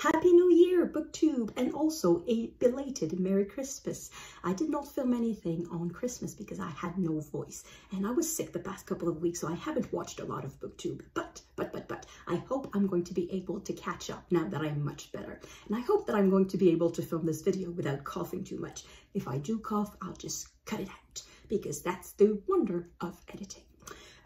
Happy New Year, BookTube, and also a belated Merry Christmas. I did not film anything on Christmas because I had no voice and I was sick the past couple of weeks, so I haven't watched a lot of BookTube. But, but, but, but, I hope I'm going to be able to catch up now that I'm much better. And I hope that I'm going to be able to film this video without coughing too much. If I do cough, I'll just cut it out because that's the wonder of editing.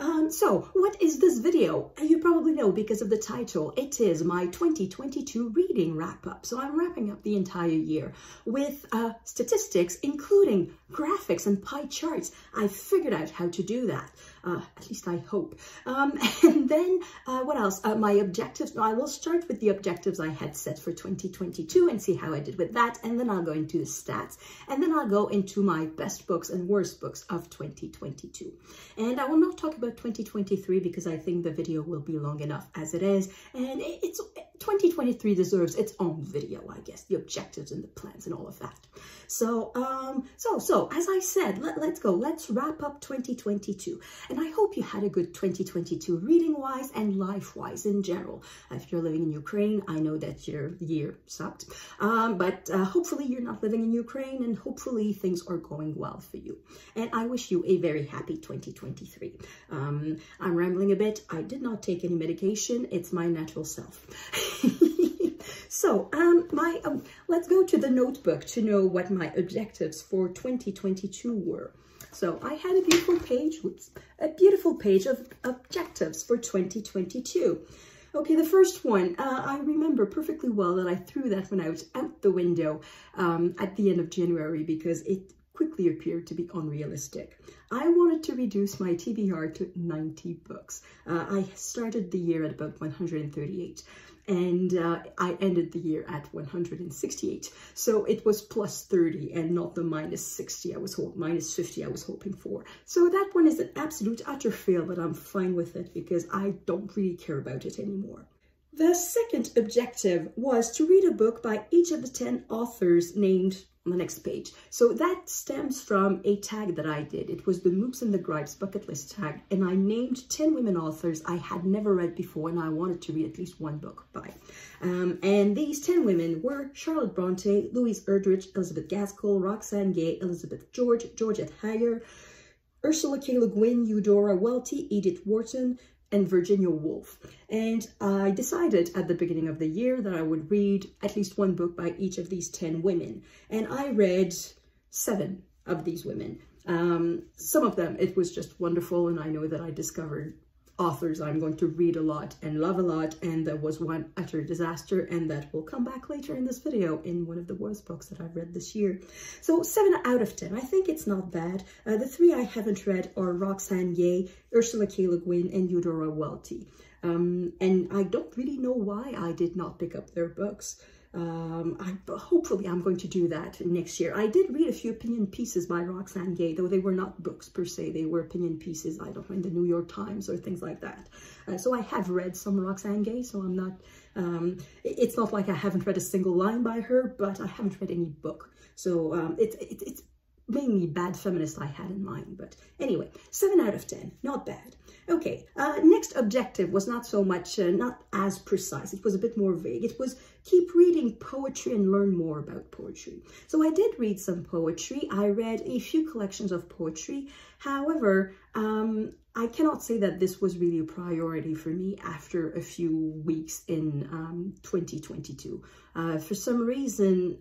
Um, so what is this video? You probably know because of the title. It is my 2022 reading wrap up. So I'm wrapping up the entire year with uh, statistics, including graphics and pie charts. I figured out how to do that. Uh, at least I hope. Um, and then uh, what else? Uh, my objectives. I will start with the objectives I had set for 2022 and see how I did with that. And then I'll go into the stats. And then I'll go into my best books and worst books of 2022. And I will not talk about 2023 because I think the video will be long enough as it is. And it's 2023 deserves its own video, I guess, the objectives and the plans and all of that. So, um, so, so, as I said, let, let's go. Let's wrap up 2022. And I hope you had a good 2022 reading-wise and life-wise in general. If you're living in Ukraine, I know that your year sucked. Um, but uh, hopefully you're not living in Ukraine and hopefully things are going well for you. And I wish you a very happy 2023. Um, I'm rambling a bit. I did not take any medication. It's my natural self. so um, my um, let's go to the notebook to know what my objectives for 2022 were. So I had a beautiful page, whoops, a beautiful page of objectives for 2022. Okay, the first one, uh, I remember perfectly well that I threw that one out out the window um, at the end of January because it quickly appeared to be unrealistic. I wanted to reduce my TBR to 90 books. Uh, I started the year at about 138 and uh, I ended the year at 168. So it was plus 30 and not the minus 60 I was hoping, minus 50 I was hoping for. So that one is an absolute utter fail, but I'm fine with it because I don't really care about it anymore. The second objective was to read a book by each of the 10 authors named the next page. So that stems from a tag that I did. It was the Mooks and the Gripes bucket list tag, and I named 10 women authors I had never read before, and I wanted to read at least one book by. Um, and these 10 women were Charlotte Bronte, Louise Erdrich, Elizabeth Gaskell, Roxane Gay, Elizabeth George, Georgette Heyer, Ursula K. Le Guin, Eudora Welty, Edith Wharton, and Virginia Woolf. And I decided at the beginning of the year that I would read at least one book by each of these 10 women. And I read seven of these women. Um, some of them, it was just wonderful. And I know that I discovered authors I'm going to read a lot and love a lot and there was one utter disaster and that will come back later in this video in one of the worst books that I've read this year. So 7 out of 10. I think it's not bad. Uh, the three I haven't read are Roxane Gay, Ursula K. Le Guin, and Eudora Welty. Um, and I don't really know why I did not pick up their books. Um, I, hopefully I'm going to do that next year. I did read a few opinion pieces by Roxane Gay, though they were not books per se. They were opinion pieces, I don't know, in the New York Times or things like that. Uh, so I have read some Roxane Gay, so I'm not, um, it's not like I haven't read a single line by her, but I haven't read any book. So um, it, it, it's mainly bad feminist I had in mind. But anyway, 7 out of 10, not bad. Okay, uh, next objective was not so much, uh, not as precise. It was a bit more vague. It was keep reading poetry and learn more about poetry. So I did read some poetry. I read a few collections of poetry. However, um, I cannot say that this was really a priority for me after a few weeks in um, 2022. Uh, for some reason,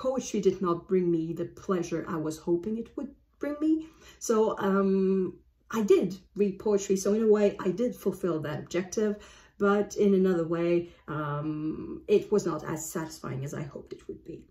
poetry did not bring me the pleasure I was hoping it would bring me. So um, I did read poetry. So in a way, I did fulfill that objective. But in another way, um, it was not as satisfying as I hoped it would be.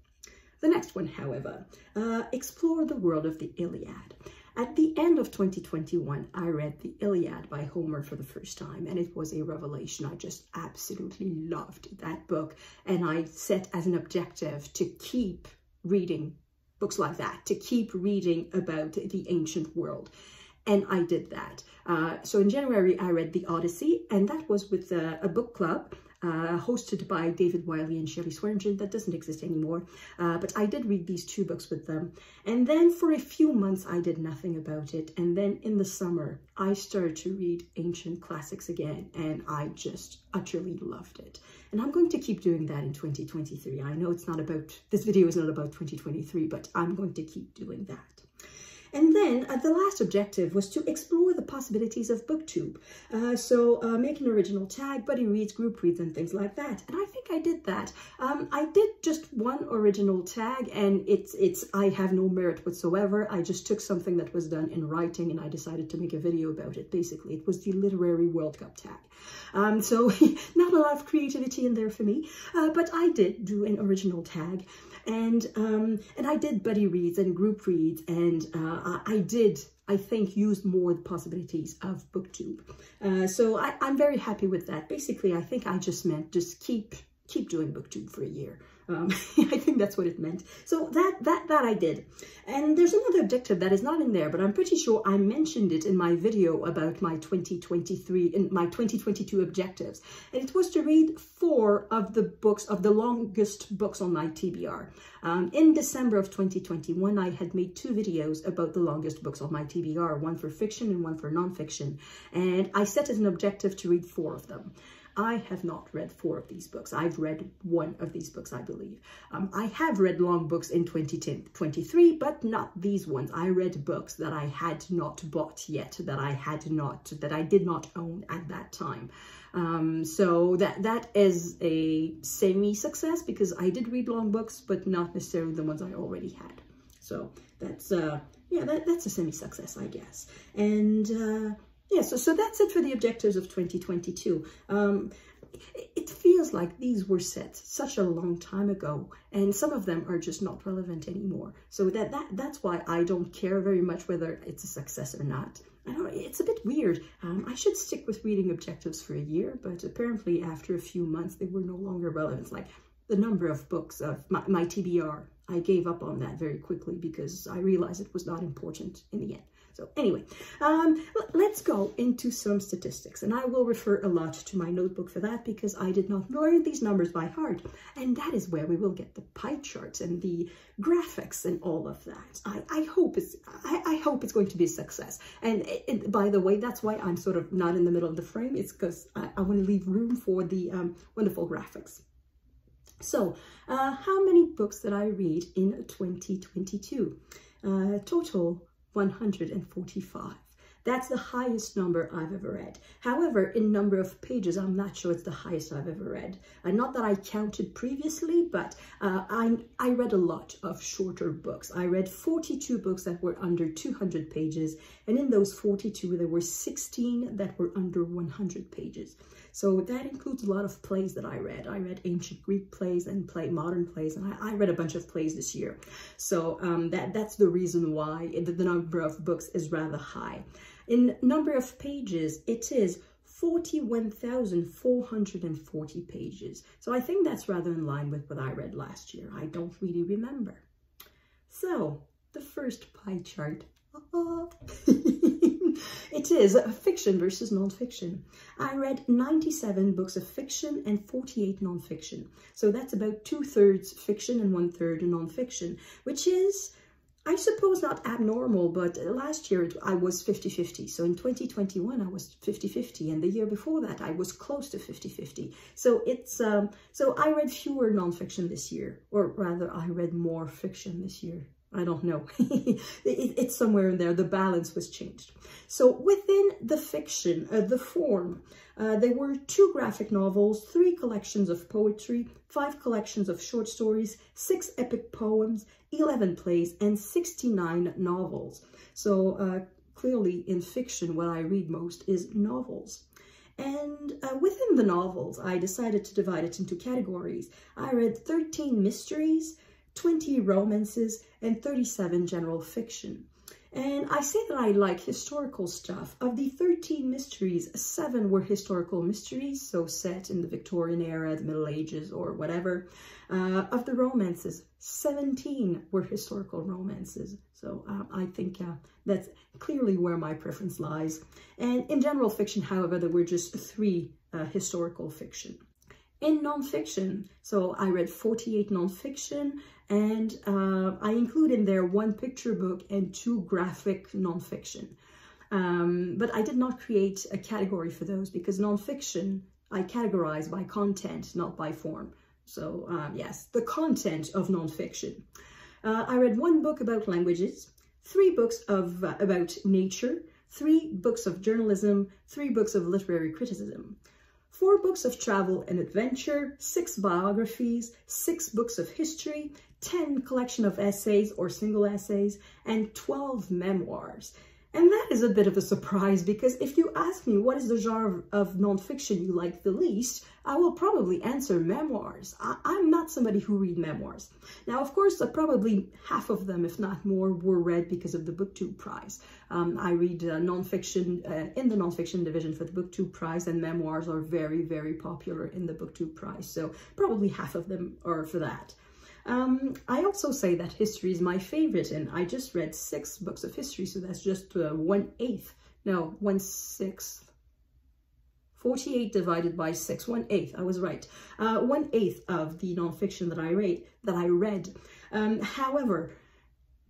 The next one, however, uh, explore the world of the Iliad. At the end of 2021, I read the Iliad by Homer for the first time, and it was a revelation. I just absolutely loved that book, and I set as an objective to keep reading books like that, to keep reading about the ancient world. And I did that. Uh, so in January, I read The Odyssey, and that was with a, a book club uh, hosted by David Wiley and Shelley Swearingen. That doesn't exist anymore, uh, but I did read these two books with them. And then for a few months, I did nothing about it. And then in the summer, I started to read ancient classics again, and I just utterly loved it. And I'm going to keep doing that in 2023. I know it's not about, this video is not about 2023, but I'm going to keep doing that. And then uh, the last objective was to explore the possibilities of booktube. Uh, so uh, make an original tag, buddy reads, group reads, and things like that. And I think I did that. Um, I did just one original tag and it's, it's, I have no merit whatsoever. I just took something that was done in writing and I decided to make a video about it. Basically, it was the Literary World Cup tag. Um, so not a lot of creativity in there for me, uh, but I did do an original tag. And, um, and I did buddy reads and group reads, and uh, I, did, I think, use more the possibilities of BookTube. Uh, so I, I'm very happy with that. Basically, I think I just meant just keep keep doing BookTube for a year. Um, I think that's what it meant. So that, that, that I did. And there's another objective that is not in there, but I'm pretty sure I mentioned it in my video about my 2023, in my 2022 objectives. And it was to read four of the books, of the longest books on my TBR. Um, in December of 2021, I had made two videos about the longest books on my TBR, one for fiction and one for nonfiction. And I set as an objective to read four of them. I have not read four of these books. I've read one of these books, I believe. Um, I have read long books in 2023, but not these ones. I read books that I had not bought yet, that I had not, that I did not own at that time. Um, so that that is a semi-success because I did read long books, but not necessarily the ones I already had. So that's, uh, yeah, that, that's a semi-success, I guess. And, uh, yeah, so, so that's it for the objectives of 2022. Um, it feels like these were set such a long time ago and some of them are just not relevant anymore. So that, that that's why I don't care very much whether it's a success or not. I it's a bit weird. Um, I should stick with reading objectives for a year, but apparently after a few months, they were no longer relevant. it's Like the number of books of my, my TBR, I gave up on that very quickly because I realized it was not important in the end. So anyway, um, let's go into some statistics and I will refer a lot to my notebook for that because I did not learn these numbers by heart. And that is where we will get the pie charts and the graphics and all of that. I, I hope it's I, I, hope it's going to be a success. And it, by the way, that's why I'm sort of not in the middle of the frame. It's because I, I want to leave room for the um, wonderful graphics. So, uh, how many books did I read in 2022? Uh, total 145. That's the highest number I've ever read. However, in number of pages, I'm not sure it's the highest I've ever read. Uh, not that I counted previously, but uh, I, I read a lot of shorter books. I read 42 books that were under 200 pages, and in those 42, there were 16 that were under 100 pages. So that includes a lot of plays that I read. I read ancient Greek plays and play modern plays, and I, I read a bunch of plays this year. So um, that that's the reason why the, the number of books is rather high. In number of pages, it is 41,440 pages. So I think that's rather in line with what I read last year. I don't really remember. So the first pie chart. it is fiction versus nonfiction. I read 97 books of fiction and 48 nonfiction. So that's about two thirds fiction and one third nonfiction, which is I suppose not abnormal, but last year I was 50-50. So in 2021, I was 50-50. And the year before that, I was close to 50-50. So it's, um, so I read fewer nonfiction this year, or rather I read more fiction this year. I don't know. it, it's somewhere in there. The balance was changed. So within the fiction, uh, the form, uh, there were two graphic novels, three collections of poetry, five collections of short stories, six epic poems, 11 plays, and 69 novels. So uh, clearly in fiction, what I read most is novels. And uh, within the novels, I decided to divide it into categories. I read 13 mysteries, 20 romances, and 37 general fiction. And I say that I like historical stuff. Of the 13 mysteries, seven were historical mysteries, so set in the Victorian era, the Middle Ages, or whatever. Uh, of the romances, 17 were historical romances. So uh, I think uh, that's clearly where my preference lies. And in general fiction, however, there were just three uh, historical fiction. in nonfiction. So I read 48 nonfiction and uh, I include in there one picture book and two graphic nonfiction. Um, but I did not create a category for those because nonfiction I categorize by content, not by form. So um, yes, the content of nonfiction. Uh, I read one book about languages, three books of uh, about nature, three books of journalism, three books of literary criticism, four books of travel and adventure, six biographies, six books of history, 10 collection of essays or single essays, and 12 memoirs. And that is a bit of a surprise because if you ask me what is the genre of nonfiction you like the least, I will probably answer memoirs. I am not somebody who read memoirs. Now, of course, uh, probably half of them, if not more, were read because of the BookTube Prize. Um, I read uh, nonfiction uh, in the nonfiction division for the BookTube Prize and memoirs are very, very popular in the BookTube Prize. So probably half of them are for that. Um, I also say that history is my favorite, and I just read six books of history, so that's just uh, one eighth, no, one sixth. 48 divided by 6, one eighth, I was right. Uh, one eighth of the nonfiction that I read. That I read. Um, however,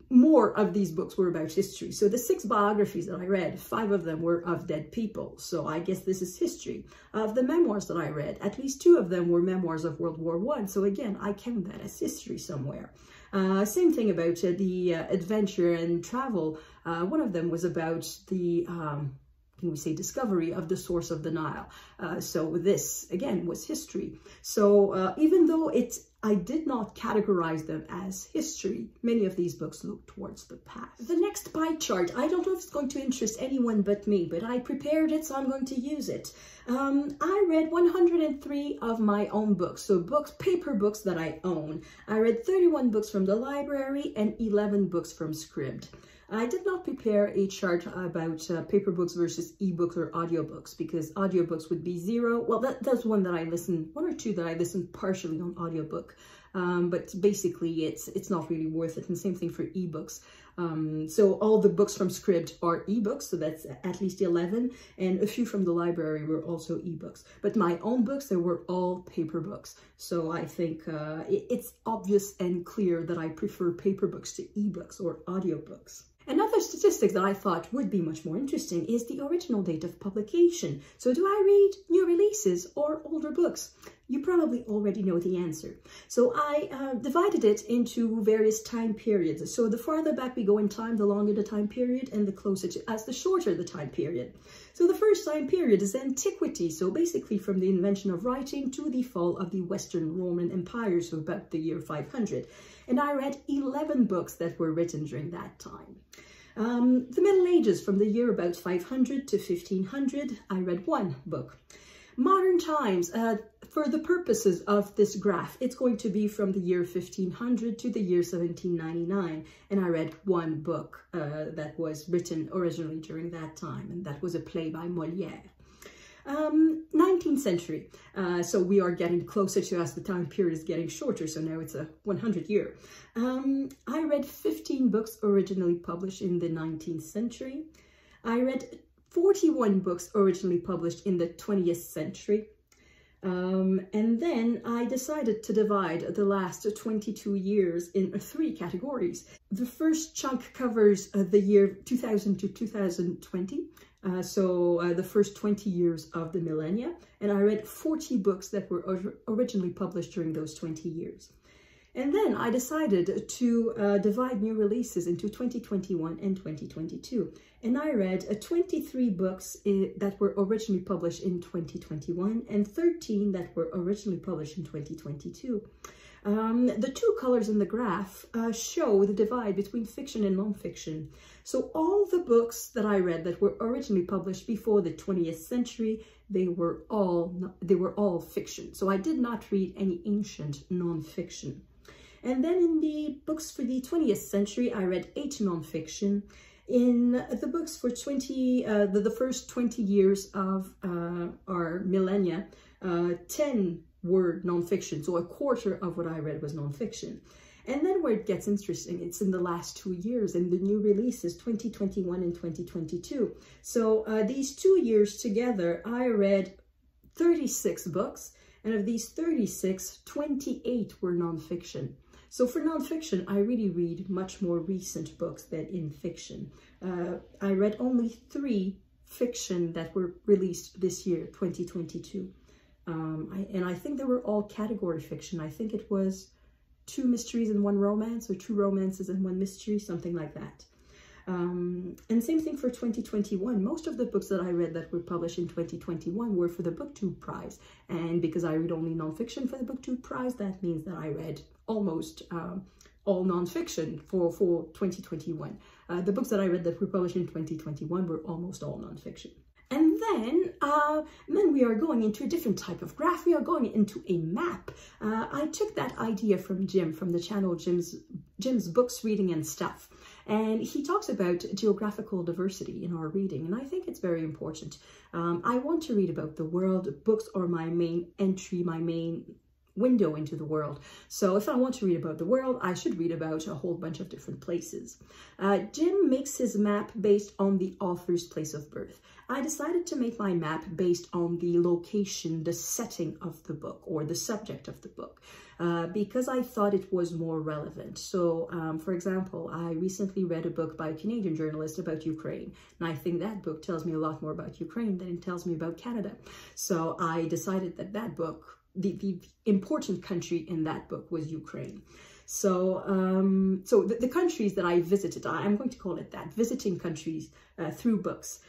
more of these books were about history. So the six biographies that I read, five of them were of dead people. So I guess this is history. Of the memoirs that I read, at least two of them were memoirs of World War One. So again, I count that as history somewhere. Uh, same thing about uh, the uh, adventure and travel. Uh, one of them was about the um, can we say discovery of the source of the Nile. Uh, so this, again, was history. So uh, even though it's I did not categorize them as history. Many of these books look towards the past. The next pie chart, I don't know if it's going to interest anyone but me, but I prepared it, so I'm going to use it. Um, I read 103 of my own books, so books, paper books that I own. I read 31 books from the library and 11 books from Scribd. I did not prepare a chart about uh, paper books versus ebooks or audiobooks because audiobooks would be zero. Well, that, that's one that I listen, one or two that I listened partially on audiobook. Um, but basically it's it's not really worth it. And same thing for ebooks. Um, so all the books from Scribd are ebooks, so that's at least 11, and a few from the library were also ebooks. But my own books, they were all paper books. So I think uh, it, it's obvious and clear that I prefer paper books to ebooks or audiobooks. Another statistic that I thought would be much more interesting is the original date of publication. So do I read new releases or older books? You probably already know the answer. So I uh, divided it into various time periods. So the farther back we go in time, the longer the time period and the closer to as the shorter the time period. So the first time period is antiquity. So basically from the invention of writing to the fall of the Western Roman Empire, so about the year 500 and I read 11 books that were written during that time. Um, the Middle Ages, from the year about 500 to 1500, I read one book. Modern times, uh, for the purposes of this graph, it's going to be from the year 1500 to the year 1799. And I read one book uh, that was written originally during that time, and that was a play by Molière. Um, 19th century. Uh, so we are getting closer to as the time period is getting shorter. So now it's a 100 year. Um, I read 15 books originally published in the 19th century. I read 41 books originally published in the 20th century. Um, and then I decided to divide the last 22 years in three categories. The first chunk covers uh, the year 2000 to 2020. Uh, so uh, the first 20 years of the millennia. And I read 40 books that were originally published during those 20 years. And then I decided to uh, divide new releases into 2021 and 2022. And I read uh, 23 books that were originally published in 2021 and 13 that were originally published in 2022. Um, the two colors in the graph uh, show the divide between fiction and nonfiction. So all the books that I read that were originally published before the 20th century, they were all they were all fiction. So I did not read any ancient nonfiction. And then in the books for the 20th century, I read eight nonfiction. In the books for 20, uh, the, the first 20 years of uh, our millennia, uh, 10 were nonfiction. So a quarter of what I read was nonfiction. And then where it gets interesting, it's in the last two years and the new releases, 2021 and 2022. So uh, these two years together, I read 36 books And of these 36, 28 were nonfiction. So for nonfiction, I really read much more recent books than in fiction. Uh, I read only three fiction that were released this year, 2022. Um, I, and I think they were all category fiction. I think it was two mysteries and one romance or two romances and one mystery, something like that. Um, and same thing for 2021. Most of the books that I read that were published in 2021 were for the BookTube Prize. And because I read only nonfiction for the BookTube Prize, that means that I read almost um, all nonfiction for, for 2021. Uh, the books that I read that were published in 2021 were almost all nonfiction. And then, uh, then we are going into a different type of graph. We are going into a map. Uh, I took that idea from Jim, from the channel Jim's, Jim's Books, Reading and Stuff. And he talks about geographical diversity in our reading. And I think it's very important. Um, I want to read about the world. Books are my main entry, my main window into the world. So if I want to read about the world, I should read about a whole bunch of different places. Uh, Jim makes his map based on the author's place of birth. I decided to make my map based on the location, the setting of the book or the subject of the book. Uh, because I thought it was more relevant. So, um, for example, I recently read a book by a Canadian journalist about Ukraine, and I think that book tells me a lot more about Ukraine than it tells me about Canada. So I decided that that book the, the important country in that book was Ukraine. So, um, so the, the, countries that I visited, I'm going to call it that, visiting countries uh, through books.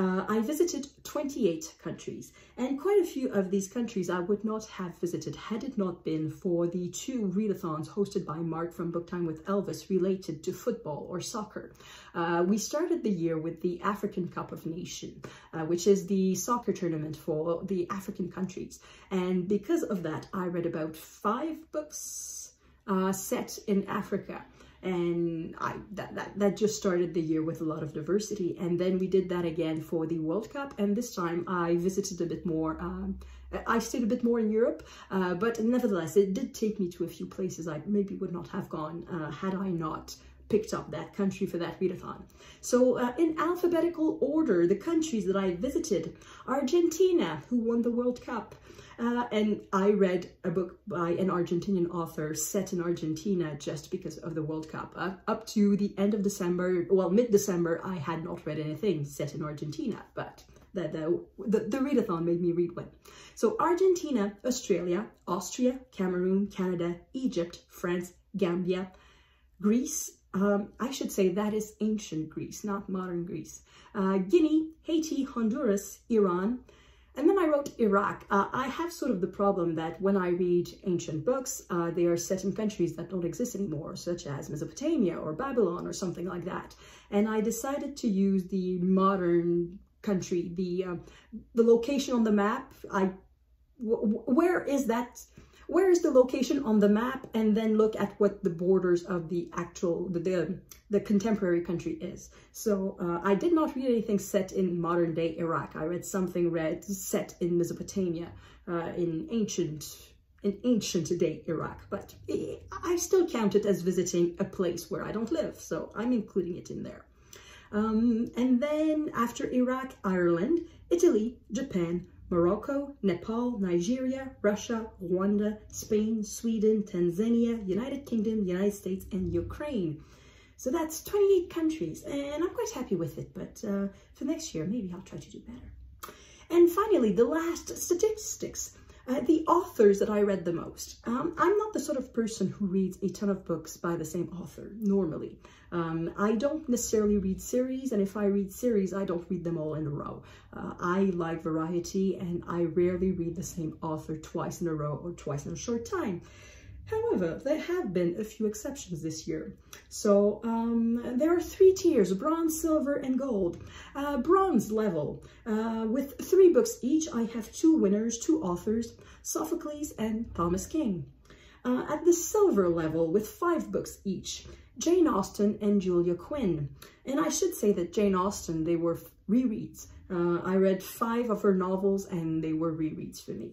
Uh, I visited 28 countries and quite a few of these countries I would not have visited had it not been for the two readathons hosted by Mark from Booktime with Elvis related to football or soccer. Uh, we started the year with the African Cup of Nations, uh, which is the soccer tournament for the African countries. And because of that, I read about five books uh, set in Africa and I that, that that just started the year with a lot of diversity. And then we did that again for the World Cup. And this time I visited a bit more um, I stayed a bit more in Europe uh, but nevertheless it did take me to a few places I maybe would not have gone uh, had I not picked up that country for that readathon. So uh, in alphabetical order, the countries that I visited, Argentina, who won the World Cup, uh, and I read a book by an Argentinian author set in Argentina just because of the World Cup. Uh, up to the end of December, well, mid-December, I had not read anything set in Argentina, but the, the, the, the readathon made me read one. So Argentina, Australia, Austria, Cameroon, Canada, Egypt, France, Gambia, Greece, um, I should say that is ancient Greece, not modern Greece, uh, Guinea, Haiti, Honduras, Iran, and then I wrote Iraq. Uh, I have sort of the problem that when I read ancient books, uh, they are set in countries that don't exist anymore, such as Mesopotamia or Babylon or something like that. And I decided to use the modern country, the uh, the location on the map. I where is that where is the location on the map and then look at what the borders of the actual, the, the, the contemporary country is. So uh, I did not read anything set in modern day Iraq. I read something read set in Mesopotamia, uh, in ancient in ancient day Iraq, but I still count it as visiting a place where I don't live, so I'm including it in there. Um, and then after Iraq, Ireland, Italy, Japan, Morocco, Nepal, Nigeria, Russia, Rwanda, Spain, Sweden, Tanzania, United Kingdom, United States, and Ukraine. So that's 28 countries, and I'm quite happy with it, but uh, for next year, maybe I'll try to do better. And finally, the last statistics. Uh, the authors that I read the most. Um, I'm not the sort of person who reads a ton of books by the same author, normally. Um, I don't necessarily read series, and if I read series, I don't read them all in a row. Uh, I like variety, and I rarely read the same author twice in a row or twice in a short time. However, there have been a few exceptions this year. So um, there are three tiers, bronze, silver, and gold. Uh, bronze level, uh, with three books each, I have two winners, two authors, Sophocles and Thomas King. Uh, at the silver level, with five books each, Jane Austen and Julia Quinn. And I should say that Jane Austen, they were rereads. Uh, I read five of her novels and they were rereads for me.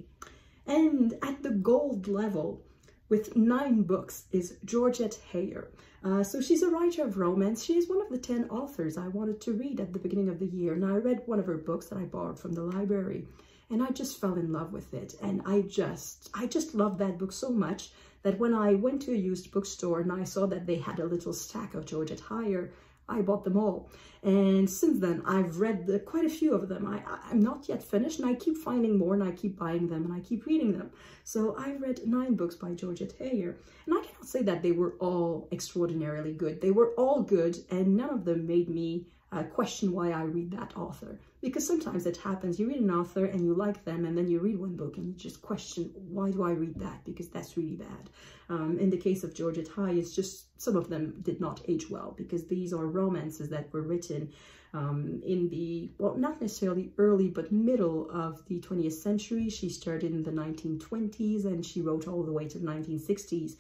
And at the gold level, with nine books is Georgette Heyer. Uh, so she's a writer of romance. She is one of the 10 authors I wanted to read at the beginning of the year. And I read one of her books that I borrowed from the library. and I just fell in love with it. And I just, I just loved that book so much that when I went to a used bookstore and I saw that they had a little stack of Georgette Heyer, I bought them all. And since then, I've read the, quite a few of them. I, I'm not yet finished, and I keep finding more, and I keep buying them, and I keep reading them. So I read nine books by Georgette Heyer, and I cannot say that they were all extraordinarily good. They were all good, and none of them made me uh, question why I read that author. Because sometimes it happens, you read an author and you like them, and then you read one book and you just question, why do I read that? Because that's really bad. Um, in the case of Georgette Heyer, it's just some of them did not age well because these are romances that were written um, in the, well, not necessarily early, but middle of the 20th century. She started in the 1920s and she wrote all the way to the 1960s.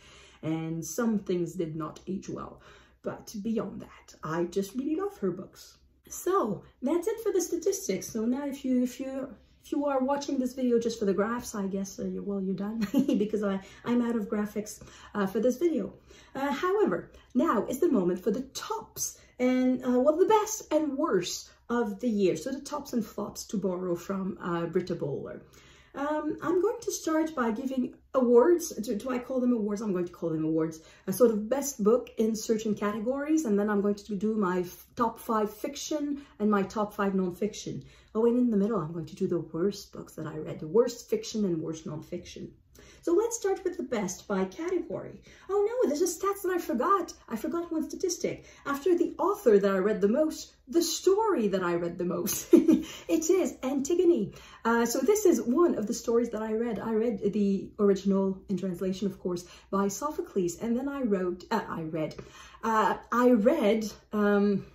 And some things did not age well. But beyond that, I just really love her books. So that's it for the statistics. So now if you if you if you are watching this video just for the graphs, I guess, uh, you're, well, you're done because I, I'm out of graphics uh, for this video. Uh, however, now is the moment for the tops and, uh, well, the best and worst of the year. So the tops and flops to borrow from uh, Britta Bohler. Um, I'm going to start by giving awards. Do, do, I call them awards? I'm going to call them awards. A sort of best book in certain categories. And then I'm going to do my top five fiction and my top five nonfiction. Oh, and in the middle, I'm going to do the worst books that I read. The worst fiction and worst nonfiction. So let's start with the best by category. Oh no, there's a stats that I forgot. I forgot one statistic. After the author that I read the most, the story that I read the most. it is Antigone. Uh, so this is one of the stories that I read. I read the original in translation, of course, by Sophocles. And then I wrote, uh, I read, uh, I read, um,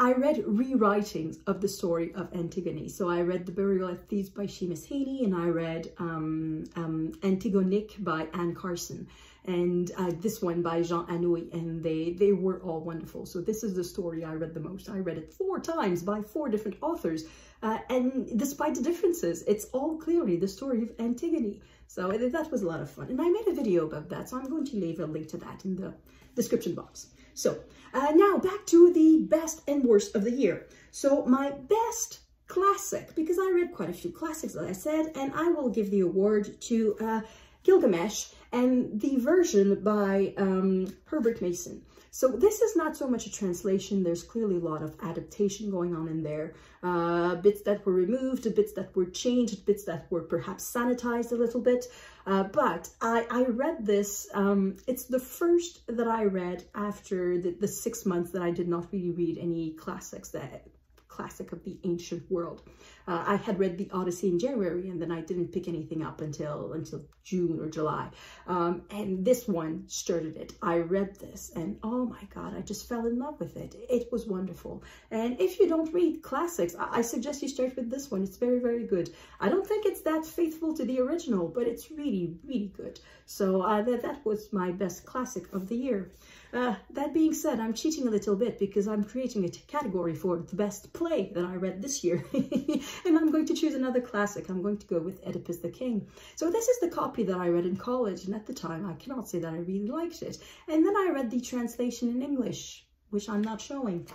I read rewritings of the story of Antigone. So I read The Burial at Thebes by Seamus Heaney and I read um, um, Antigo Nick by Anne Carson and uh, this one by Jean Anouilh and they, they were all wonderful. So this is the story I read the most. I read it four times by four different authors uh, and despite the differences, it's all clearly the story of Antigone. So that was a lot of fun and I made a video about that. So I'm going to leave a link to that in the description box. So uh, now back to the best and worst of the year. So my best classic, because I read quite a few classics, as I said, and I will give the award to uh, Gilgamesh and the version by um, Herbert Mason. So this is not so much a translation. There's clearly a lot of adaptation going on in there. Uh, bits that were removed, bits that were changed, bits that were perhaps sanitized a little bit. Uh, but I, I read this, um, it's the first that I read after the, the six months that I did not really read any classics that classic of the ancient world. Uh, I had read the Odyssey in January and then I didn't pick anything up until until June or July. Um, and this one started it. I read this and oh my God, I just fell in love with it. It was wonderful. And if you don't read classics, I, I suggest you start with this one. It's very, very good. I don't think it's that faithful to the original, but it's really, really good. So uh, that, that was my best classic of the year. Uh, that being said, I'm cheating a little bit because I'm creating a category for the best play that I read this year. and I'm going to choose another classic. I'm going to go with Oedipus the King. So this is the copy that I read in college. And at the time, I cannot say that I really liked it. And then I read the translation in English, which I'm not showing.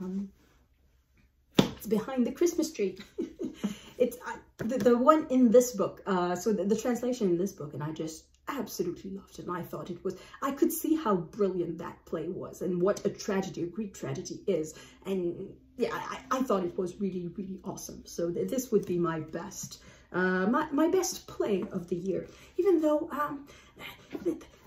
Um, it's behind the Christmas tree. it's uh, the, the one in this book. Uh, so the, the translation in this book. And I just absolutely loved it. And I thought it was, I could see how brilliant that play was and what a tragedy, a Greek tragedy is. And yeah, I, I thought it was really, really awesome. So th this would be my best, uh, my, my best play of the year, even though um,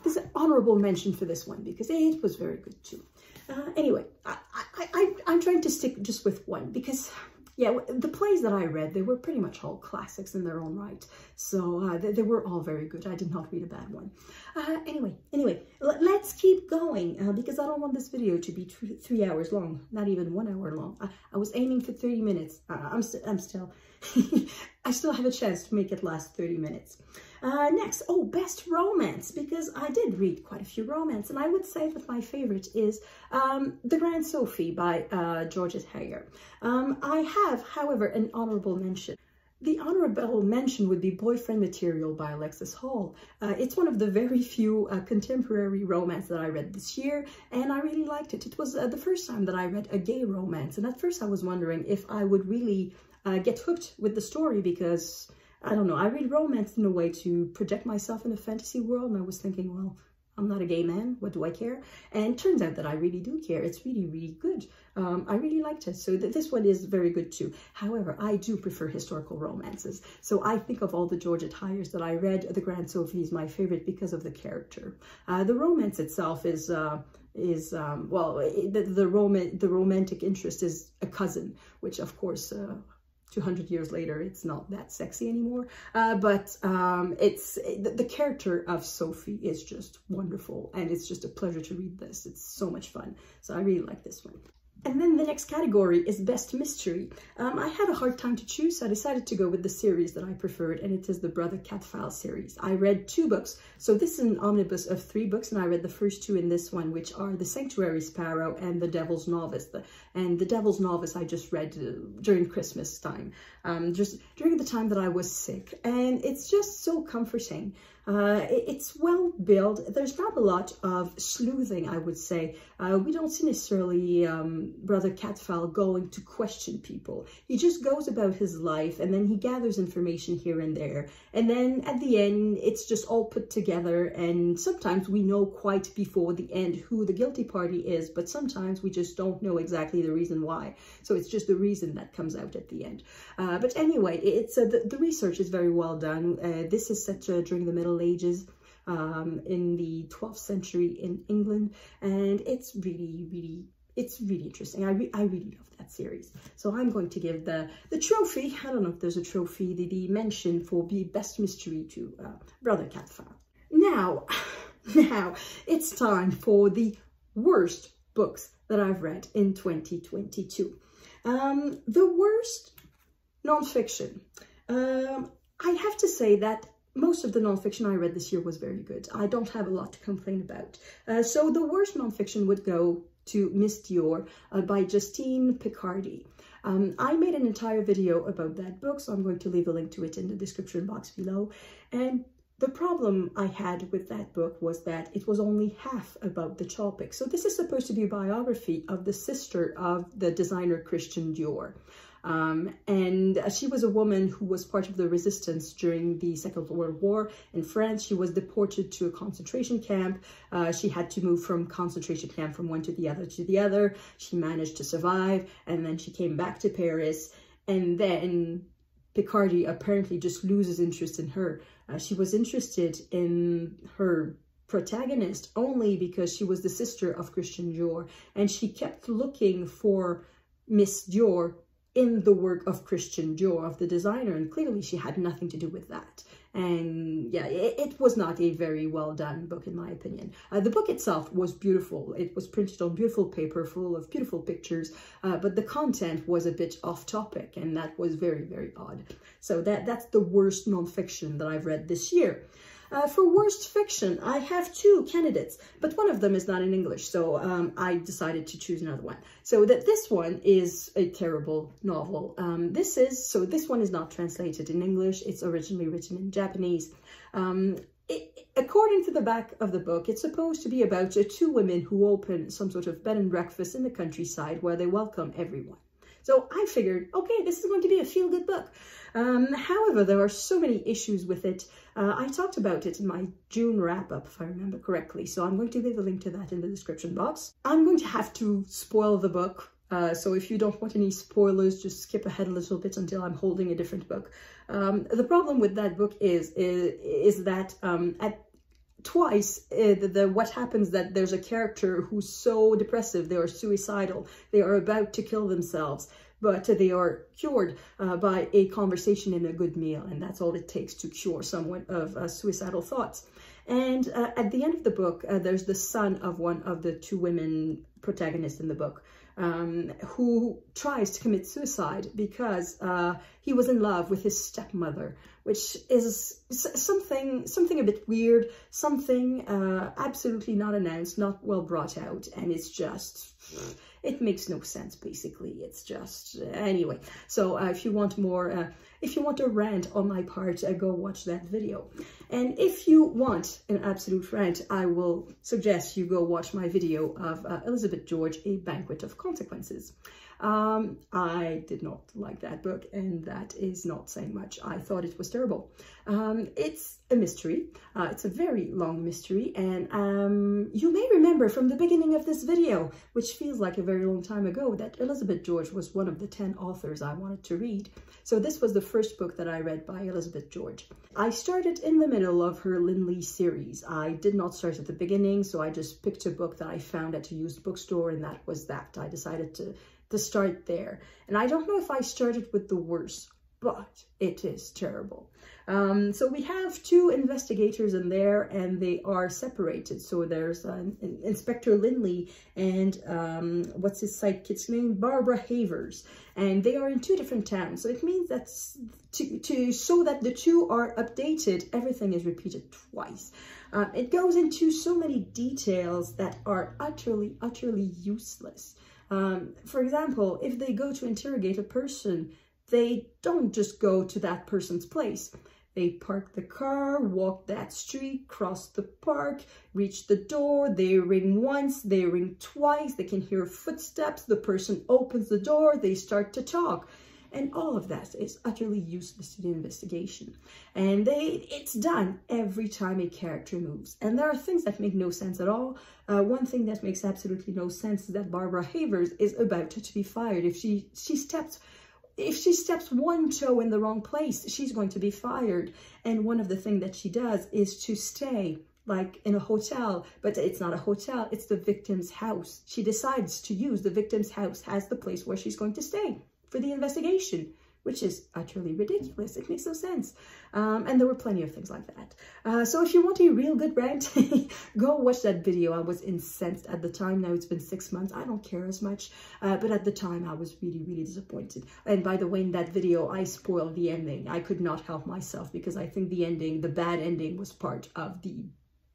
there's an honorable mention for this one because it was very good too. Uh, anyway, I, I, I, I'm trying to stick just with one because yeah, the plays that I read, they were pretty much all classics in their own right. So uh, they, they, were all very good. I did not read a bad one. Uh, anyway, anyway, let's keep going uh, because I don't want this video to be three hours long, not even one hour long. I, I was aiming for 30 minutes. Uh, I'm, st I'm still, I still have a chance to make it last 30 minutes. Uh, next, oh, best romance, because I did read quite a few romance, and I would say that my favorite is um, The Grand Sophy by uh, Georgette Heyer. Um, I have, however, an honorable mention. The honorable mention would be Boyfriend Material by Alexis Hall. Uh, it's one of the very few uh, contemporary romance that I read this year, and I really liked it. It was uh, the first time that I read a gay romance, and at first I was wondering if I would really uh, get hooked with the story because, I don't know, I read romance in a way to project myself in a fantasy world. And I was thinking, well, I'm not a gay man. What do I care? And turns out that I really do care. It's really, really good. Um, I really liked it. So th this one is very good too. However, I do prefer historical romances. So I think of all the Georgette Heyers that I read, The Grand Sophy is my favorite because of the character. Uh, the romance itself is... Uh, is um, well the the, rom- the romantic interest is a cousin which of course uh, 200 years later, it's not that sexy anymore. Uh, but um, it's the, the, character of Sophy is just wonderful. And it's just a pleasure to read this. It's so much fun. So I really like this one. And then the next category is Best Mystery. Um, I had a hard time to choose, so I decided to go with the series that I preferred, and it is the Brother Cadfael series. I read two books, so this is an omnibus of three books, and I read the first two in this one, which are The Sanctuary Sparrow and The Devil's Novice. The, and The Devil's Novice I just read uh, during Christmas time, um, just during the time that I was sick, and it's just so comforting. Uh, it's well built. There's not a lot of sleuthing, I would say. Uh, we don't see necessarily um, Brother Cadfael going to question people. He just goes about his life and then he gathers information here and there. And then at the end, it's just all put together. And sometimes we know quite before the end who the guilty party is, but sometimes we just don't know exactly the reason why. So it's just the reason that comes out at the end. Uh, but anyway, it's uh, the, the, research is very well done. Uh, this is set during the Middle Middle Ages um, in the 12th century in England. And it's really, really, it's really interesting. I, re I really love that series. So I'm going to give the, the trophy, I don't know if there's a trophy, the, the mention for the best mystery to uh, Brother Cadfael. Now, now it's time for the worst books that I've read in 2022. Um, the worst nonfiction. Um, I have to say that most of the nonfiction I read this year was very good. I don't have a lot to complain about. Uh, so the worst nonfiction would go to Miss Dior uh, by Justine Picardie. Um, I made an entire video about that book, so I'm going to leave a link to it in the description box below. And the problem I had with that book was that it was only half about the topic. So this is supposed to be a biography of the sister of the designer Christian Dior. Um, and she was a woman who was part of the resistance during the Second World War in France. She was deported to a concentration camp. Uh, she had to move from concentration camp from one to the other to the other. She managed to survive and then she came back to Paris and then Picardie apparently just loses interest in her. Uh, she was interested in her protagonist only because she was the sister of Christian Dior and she kept looking for Miss Dior in the work of Christian Dior, of the designer, and clearly she had nothing to do with that. And yeah, it, it was not a very well done book in my opinion. Uh, the book itself was beautiful. It was printed on beautiful paper full of beautiful pictures, uh, but the content was a bit off topic and that was very, very odd. So that, that's the worst nonfiction that I've read this year. Uh, for worst fiction, I have two candidates, but one of them is not in English, so um, I decided to choose another one. So that this one is a terrible novel. Um, this is, so this one is not translated in English. It's originally written in Japanese. Um, it, according to the back of the book, it's supposed to be about uh, two women who open some sort of bed and breakfast in the countryside where they welcome everyone. So I figured, okay, this is going to be a feel-good book. Um, however, there are so many issues with it. Uh, I talked about it in my June wrap-up, if I remember correctly, so I'm going to leave a link to that in the description box. I'm going to have to spoil the book, uh, so if you don't want any spoilers, just skip ahead a little bit until I'm holding a different book. Um, the problem with that book is, is, is that um, at twice uh, the, the, what happens that there's a character who's so depressive they are suicidal they are about to kill themselves but they are cured uh, by a conversation and a good meal and that's all it takes to cure someone of uh, suicidal thoughts. And uh, at the end of the book uh, there's the son of one of the two women protagonists in the book um, who tries to commit suicide because uh, he was in love with his stepmother, which is something something a bit weird, something uh, absolutely not announced, not well brought out, and it's just it makes no sense basically. It's just uh, anyway. So uh, if you want more uh, if you want a rant on my part go watch that video. And if you want an absolute rant i will suggest you go watch my video of elizabeth george a banquet of consequences Um, I did not like that book and that is not saying much. I thought it was terrible. Um, it's a mystery. Uh, it's a very long mystery and um, you may remember from the beginning of this video, which feels like a very long time ago, that Elizabeth George was one of the 10 authors I wanted to read. So this was the first book that I read by Elizabeth George. I started in the middle of her Linley series. I did not start at the beginning, so I just picked a book that I found at a used bookstore and that was that. I decided to, to start there. And I don't know if I started with the worst, but it is terrible. Um, so we have two investigators in there and they are separated. So there's uh, Inspector Lynley and um, what's his sidekick's name? Barbara Havers. And they are in two different towns. So it means that to, to so that the two are updated, everything is repeated twice. Uh, it goes into so many details that are utterly, utterly useless. Um, for example, if they go to interrogate a person, they don't just go to that person's place. They park the car, walk that street, cross the park, reach the door, they ring once, they ring twice, they can hear footsteps, the person opens the door, they start to talk. And all of that is utterly useless to the investigation. And they, it's done every time a character moves. And there are things that make no sense at all. Uh, one thing that makes absolutely no sense is that Barbara Havers is about to be fired. If she, she steps if she steps one toe in the wrong place, she's going to be fired. And one of the things that she does is to stay like in a hotel, but it's not a hotel, it's the victim's house. She decides to use the victim's house as the place where she's going to stay for the investigation which is utterly ridiculous. It makes no sense. Um, and there were plenty of things like that. Uh, so if you want a real good rant, go watch that video. I was incensed at the time. Now it's been six months. I don't care as much. Uh, but at the time, I was really, really disappointed. And by the way, in that video, I spoiled the ending. I could not help myself because I think the ending, the bad ending was part of the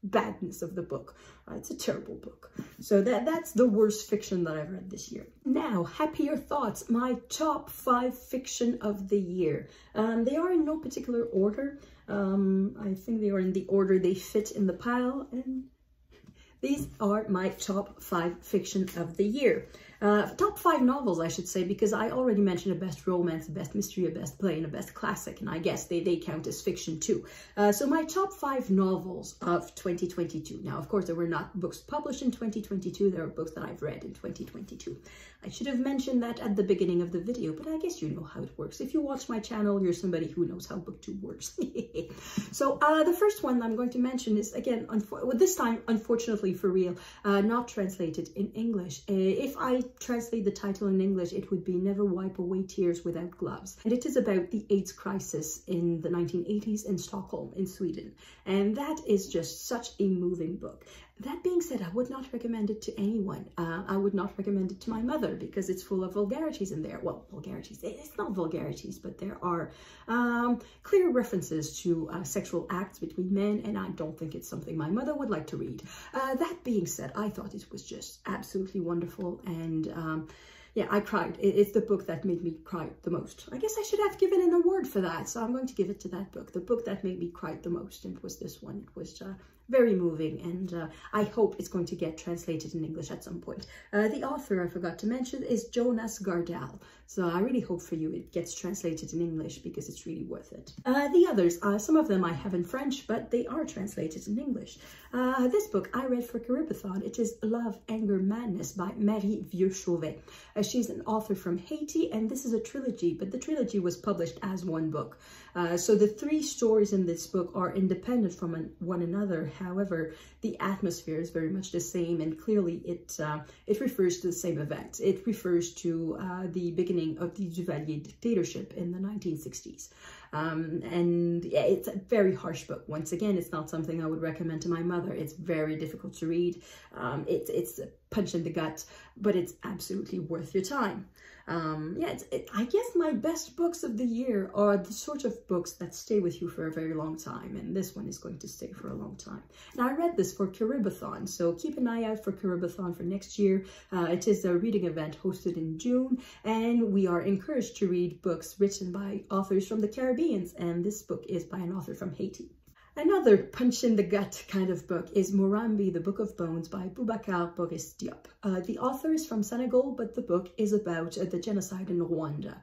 badness of the book. Uh, it's a terrible book. So that that's the worst fiction that I've read this year. Now, happier thoughts, my top five fiction of the year. Um, they are in no particular order. Um, I think they are in the order they fit in the pile. And these are my top five fiction of the year. Uh, top five novels, I should say, because I already mentioned a best romance, a best mystery, a best play, and a best classic, and I guess they, they count as fiction too. Uh, so my top five novels of 2022. Now, of course, there were not books published in 2022. There are books that I've read in 2022. I should have mentioned that at the beginning of the video, but I guess you know how it works. If you watch my channel, you're somebody who knows how booktube works. so uh, the first one I'm going to mention is, again, well, this time, unfortunately for real, uh, not translated in English. Uh, if I translate the title in English, it would be Never Wipe Away Tears Without Gloves. And it is about the AIDS crisis in the 1980s in Stockholm, in Sweden. And that is just such a moving book. That being said, I would not recommend it to anyone. Uh, I would not recommend it to my mother because it's full of vulgarities in there. Well, vulgarities, it's not vulgarities, but there are um, clear references to uh, sexual acts between men, and I don't think it's something my mother would like to read. Uh, that being said, I thought it was just absolutely wonderful, and um, yeah, I cried. It's the book that made me cry the most. I guess I should have given an award for that, so I'm going to give it to that book. The book that made me cry the most, and was this one. It was uh, very moving, and uh, I hope it's going to get translated in English at some point. Uh, the author I forgot to mention is Jonas Gardell, so I really hope for you it gets translated in English because it's really worth it. Uh, the others, uh, some of them I have in French, but they are translated in English. Uh, this book I read for Caribathon. It is Love, Anger, Madness by Marie Vieux-Chauvet. Uh, she's an author from Haiti, and this is a trilogy, but the trilogy was published as one book. Uh, so the three stories in this book are independent from an, one another. However, the atmosphere is very much the same, and clearly it uh, it refers to the same event. It refers to the beginning of the Duvalier dictatorship in the 1960s. Um, and yeah, it's a very harsh book. Once again, it's not something I would recommend to my mother. It's very difficult to read. Um, it's, it's a punch in the gut, but it's absolutely worth your time um, yeah, it, I guess my best books of the year are the sort of books that stay with you for a very long time. And this one is going to stay for a long time. And I read this for Caribathon. So keep an eye out for Caribathon for next year. Uh, it is a reading event hosted in June. And we are encouraged to read books written by authors from the Caribbean. And this book is by an author from Haiti. Another punch in the gut kind of book is Murambi, the Book of Bones by Boubacar Boris Diop. Uh, the author is from Senegal, but the book is about uh, the genocide in Rwanda.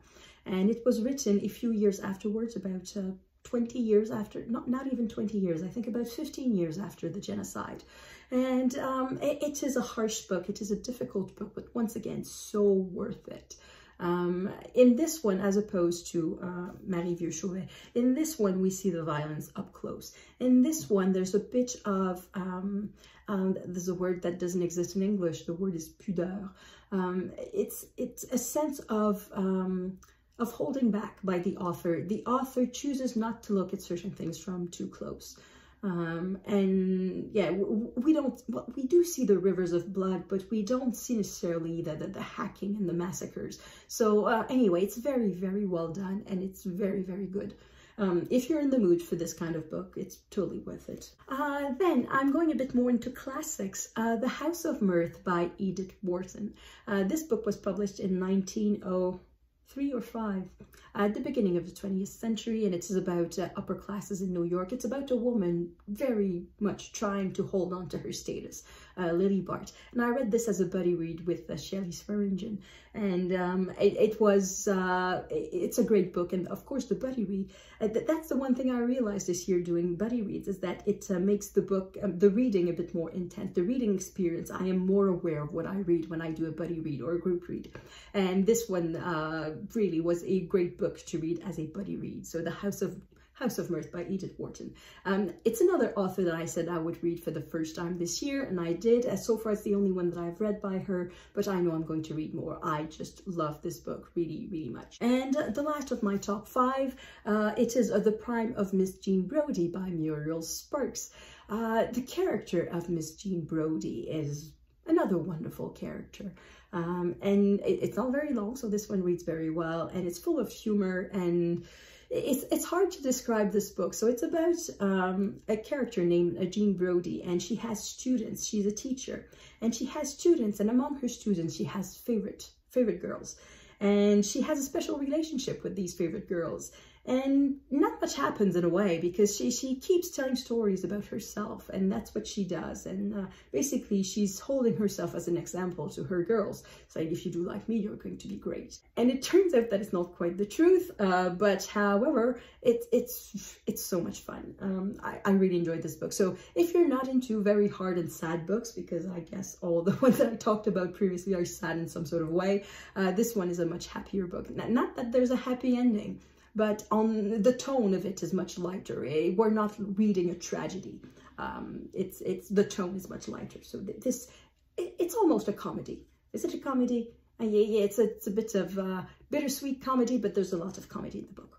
And it was written a few years afterwards, about uh, 20 years after, not, not even 20 years, I think about 15 years after the genocide. And um, it, it is a harsh book, it is a difficult book, but once again, so worth it. Um, in this one, as opposed to uh, Marie Vieux Chauvet, in this one, we see the violence up close. In this one, there's a bit of, um, um, there's a word that doesn't exist in English, the word is pudeur. Um, it's, it's a sense of, um, of holding back by the author. The author chooses not to look at certain things from too close. Um, and yeah, we don't, we do see the rivers of blood, but we don't see necessarily the, the, the hacking and the massacres. So uh, anyway, it's very, very well done and it's very, very good. Um, if you're in the mood for this kind of book, it's totally worth it. Uh, then I'm going a bit more into classics. Uh, the House of Mirth by Edith Wharton. Uh, this book was published in 1900 three or five at the beginning of the 20th century and it is about uh, upper classes in New York. It's about a woman very much trying to hold on to her status, uh, Lily Bart. And I read this as a buddy read with uh, Shelley Swearingen and um, it, it, was, uh, it's a great book. And of course the buddy read, uh, that's the one thing I realized this year doing buddy reads is that it uh, makes the book, um, the reading a bit more intense. The reading experience, I am more aware of what I read when I do a buddy read or a group read. And this one, really was a great book to read as a buddy read. So The House of House of Mirth by Edith Wharton. Um, it's another author that I said I would read for the first time this year, and I did. As so far, it's the only one that I've read by her, but I know I'm going to read more. I just love this book really, really much. And uh, the last of my top five, uh, it is uh, The Prime of Miss Jean Brodie by Muriel Sparks. Uh, the character of Miss Jean Brodie is another wonderful character. Um, and it, it's not very long, so this one reads very well, and it's full of humor, and it's, it's hard to describe this book. So it's about um, a character named uh, Jean Brodie, and she has students. She's a teacher, and she has students, and among her students, she has favorite favorite girls. And she has a special relationship with these favorite girls. And not much happens in a way because she, she keeps telling stories about herself and that's what she does. And uh, basically she's holding herself as an example to her girls, saying, if you do like me, you're going to be great. And it turns out that it's not quite the truth, uh, but however, it, it's, it's so much fun. Um, I, I really enjoyed this book. So if you're not into very hard and sad books, because I guess all the ones that I talked about previously are sad in some sort of way, uh, this one is a much happier book. Not that there's a happy ending, but on the tone of it is much lighter. Eh? We're not reading a tragedy. Um, it's it's the tone is much lighter. So this it, it's almost a comedy. Is it a comedy? Uh, yeah, yeah, it's a, it's a bit of uh, bittersweet comedy, but there's a lot of comedy in the book.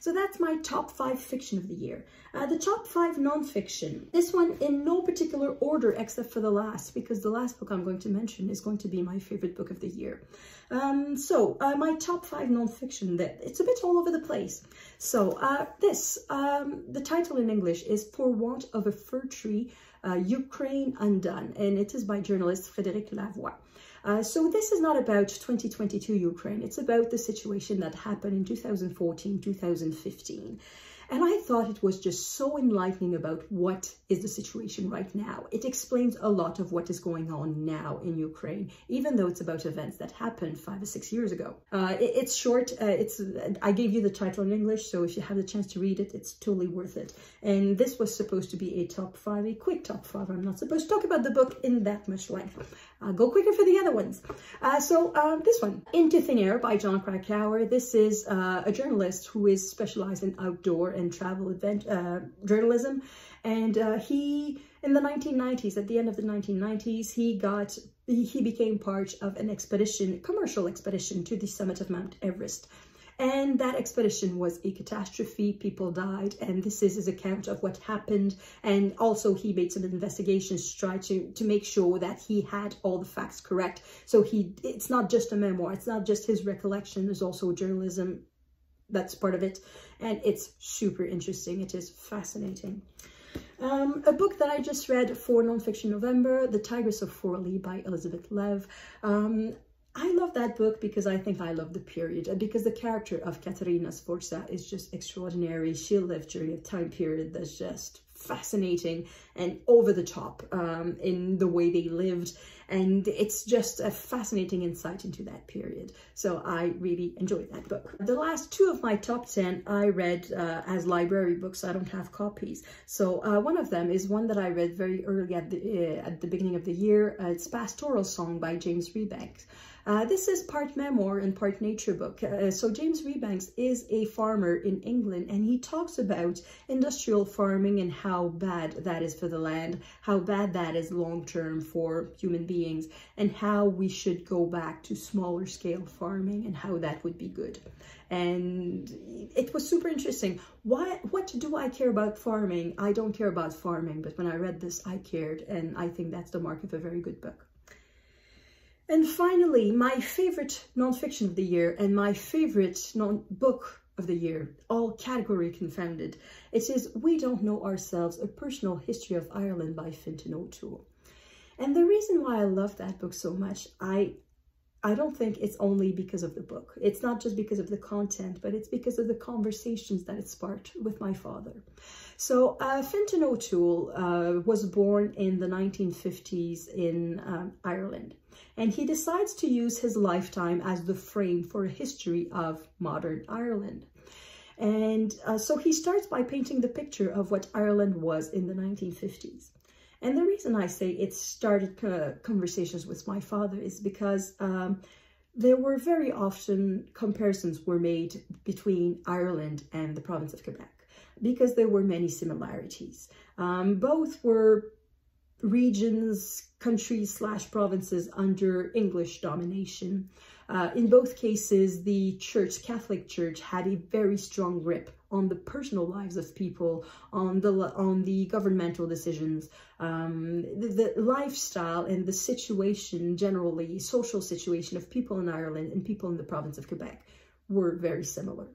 So that's my top five fiction of the year. Uh, the top five nonfiction, this one in no particular order except for the last, because the last book I'm going to mention is going to be my favorite book of the year. Um, so uh, my top five nonfiction, that it's a bit all over the place. So uh, this, um, the title in English is For Want of a Fir Tree, uh, Ukraine Undone, and it is by journalist Frédérick Lavoie. Uh, so this is not about 2022 Ukraine. It's about the situation that happened in 2014, 2015. And I thought it was just so enlightening about what is the situation right now. It explains a lot of what is going on now in Ukraine, even though it's about events that happened five or six years ago. Uh, it, it's short. Uh, it's I gave you the title in English, so if you have the chance to read it, it's totally worth it. And this was supposed to be a top five, a quick top five. I'm not supposed to talk about the book in that much length. Uh, go quicker for the other ones. Uh, so um, this one, Into Thin Air by Jon Krakauer. This is uh, a journalist who is specialized in outdoor and travel event uh, journalism. And uh, he, in the 1990s, at the end of the 1990s, he got, he became part of an expedition, commercial expedition to the summit of Mount Everest. And that expedition was a catastrophe. People died. And this is his account of what happened. And also he made some investigations to try to, to make sure that he had all the facts correct. So he, it's not just a memoir. It's not just his recollection. There's also journalism that's part of it. And it's super interesting. It is fascinating. Um, a book that I just read for Nonfiction November, The Tigress of Forli by Elizabeth Lev. Um, I love that book because I think I love the period and because the character of Caterina Sforza is just extraordinary. She lived during a time period that's just fascinating and over the top um, in the way they lived. And it's just a fascinating insight into that period. So I really enjoyed that book. The last two of my top 10 I read uh, as library books. I don't have copies. So uh, one of them is one that I read very early at the, uh, at the beginning of the year. Uh, it's Pastoral Song by James Rebanks. Uh, this is part memoir and part nature book. Uh, so James Rebanks is a farmer in England and he talks about industrial farming and how bad that is for the land, how bad that is long-term for human beings and how we should go back to smaller scale farming and how that would be good. And it was super interesting. Why, what do I care about farming? I don't care about farming, but when I read this, I cared. And I think that's the mark of a very good book. And finally, my favorite nonfiction of the year and my favorite non book of the year, all category confounded. It is We Don't Know Ourselves, A Personal History of Ireland by Fintan O'Toole. And the reason why I love that book so much, I I don't think it's only because of the book. It's not just because of the content, but it's because of the conversations that it sparked with my father. So uh, Fintan O'Toole uh, was born in the 1950s in um, Ireland and he decides to use his lifetime as the frame for a history of modern Ireland. And uh, so he starts by painting the picture of what Ireland was in the 1950s. And the reason I say it started uh, conversations with my father is because um, there were very often comparisons were made between Ireland and the province of Quebec because there were many similarities. Um, both were regions, countries slash provinces under English domination. Uh, in both cases, the church, Catholic Church, had a very strong grip on the personal lives of people, on the on the governmental decisions, um, the, the, lifestyle and the situation, generally social situation of people in Ireland and people in the province of Quebec were very similar.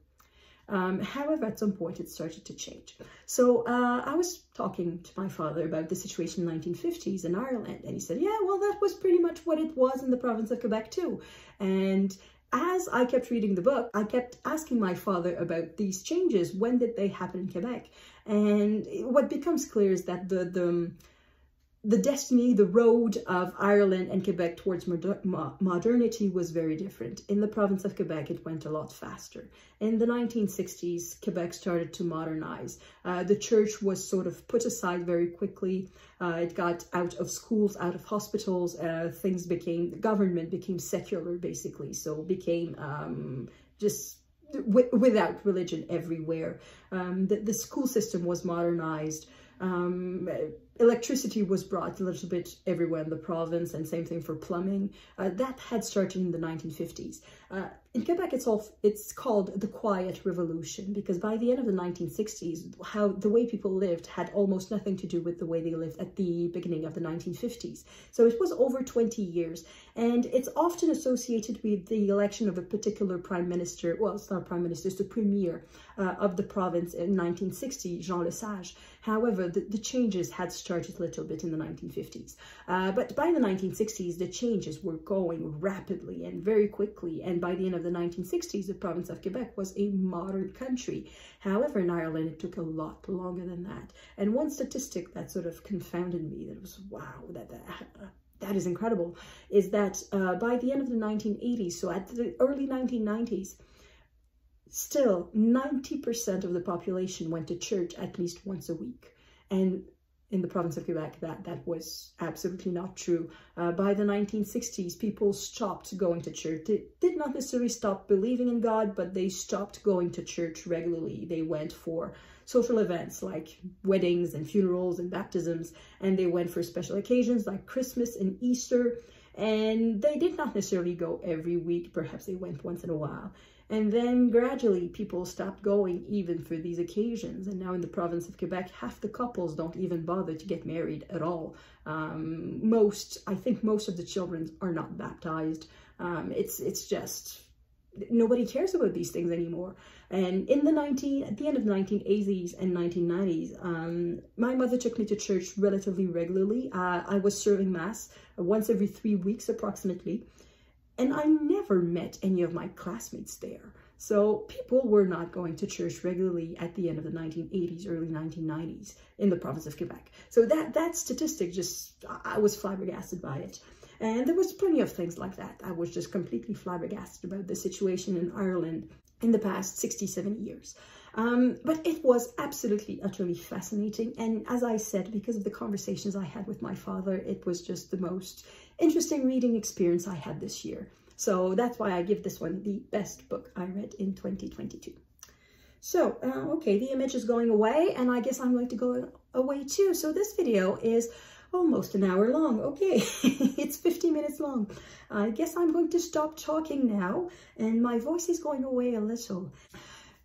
Um, however, at some point it started to change. So uh, I was talking to my father about the situation in the 1950s in Ireland, and he said, yeah, well, that was pretty much what it was in the province of Quebec too. And as I kept reading the book, I kept asking my father about these changes. When did they happen in Quebec? And what becomes clear is that the, the the destiny, the road of Ireland and Quebec towards moder modernity was very different. In the province of Quebec, it went a lot faster. In the 1960s, Quebec started to modernize. Uh, the church was sort of put aside very quickly. Uh, it got out of schools, out of hospitals. Uh, things became, the government became secular, basically. So became um, just without religion everywhere. Um, the, the school system was modernized. Um, electricity was brought a little bit everywhere in the province and same thing for plumbing. Uh, that had started in the 1950s. Uh, in Quebec, it's, all, it's called the Quiet Revolution because by the end of the 1960s, how the way people lived had almost nothing to do with the way they lived at the beginning of the 1950s. So it was over 20 years and it's often associated with the election of a particular prime minister, well, it's not prime minister, it's the premier uh, of the province in 1960, Jean Lesage. However, the, the changes had started a little bit in the 1950s. Uh, but by the 1960s, the changes were going rapidly and very quickly. And by the end of the 1960s, the province of Quebec was a modern country. However, in Ireland, it took a lot longer than that. And one statistic that sort of confounded me, that was, wow, that, that that is incredible, is that uh, by the end of the 1980s, so at the early 1990s, still 90% of the population went to church at least once a week. And in the province of Quebec, that, that was absolutely not true. Uh, by the 1960s, people stopped going to church. They did not necessarily stop believing in God, but they stopped going to church regularly. They went for social events like weddings and funerals and baptisms, and they went for special occasions like Christmas and Easter, and they did not necessarily go every week. Perhaps they went once in a while. And then gradually people stopped going even for these occasions. And now in the province of Quebec, half the couples don't even bother to get married at all. Um, most, I think most of the children are not baptized. Um, it's, it's just, nobody cares about these things anymore. And in the 19, at the end of the 1980s and 1990s, um, my mother took me to church relatively regularly. Uh, I was serving mass once every three weeks approximately. And I never met any of my classmates there. So people were not going to church regularly at the end of the 1980s, early 1990s in the province of Quebec. So that, that statistic just, I was flabbergasted by it. And there was plenty of things like that. I was just completely flabbergasted about the situation in Ireland in the past 60, 70 years. Um, but it was absolutely, utterly fascinating. And as I said, because of the conversations I had with my father, it was just the most interesting reading experience I had this year. So that's why I give this one the best book I read in 2022. So, uh, okay, the image is going away and I guess I'm going to go away too. So this video is almost an hour long. Okay, it's 50 minutes long. I guess I'm going to stop talking now and my voice is going away a little.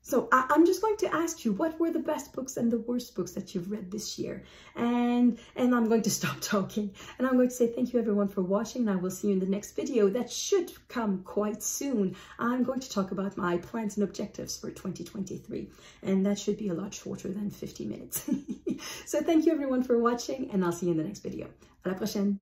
So I, am just going to ask you, what were the best books and the worst books that you've read this year? And, and I'm going to stop talking. And I'm going to say thank you everyone for watching. And I will see you in the next video that should come quite soon. I'm going to talk about my plans and objectives for 2023. And that should be a lot shorter than 50 minutes. so thank you everyone for watching and I'll see you in the next video. À la prochaine.